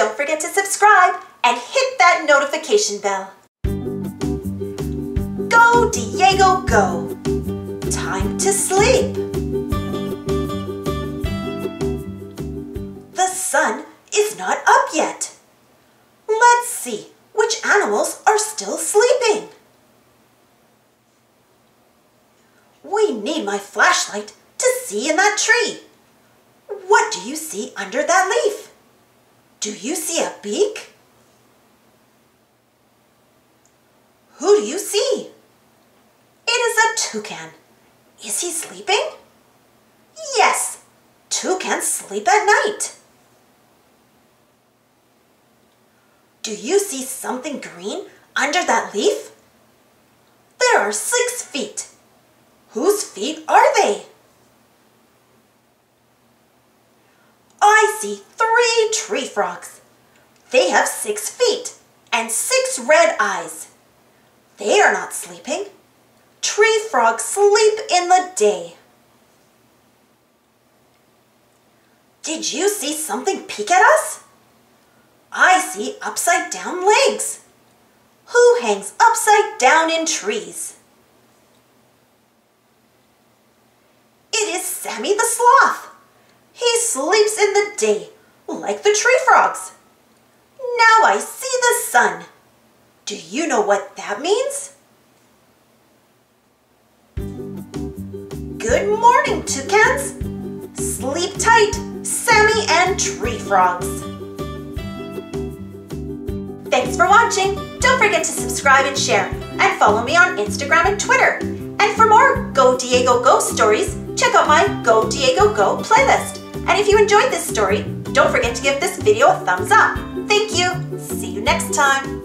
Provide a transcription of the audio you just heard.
don't forget to subscribe and hit that notification bell. Go, Diego, go! Time to sleep. The sun is not up yet. Let's see which animals are still sleeping. We need my flashlight to see in that tree. What do you see under that leaf? Do you see a beak? Who do you see? It is a toucan. Is he sleeping? Yes, toucans sleep at night. Do you see something green under that leaf? There are six feet. Whose feet are they? I see three tree frogs. They have six feet and six red eyes. They are not sleeping. Tree frogs sleep in the day. Did you see something peek at us? I see upside down legs. Who hangs upside down in trees? It is Sammy the Sloth. He sleeps in the day, like the tree frogs. Now I see the sun. Do you know what that means? Good morning, toucans. Sleep tight, Sammy and tree frogs. Thanks for watching. Don't forget to subscribe and share, and follow me on Instagram and Twitter. And for more Go Diego Go stories, check out my Go Diego Go playlist. And if you enjoyed this story, don't forget to give this video a thumbs up. Thank you. See you next time.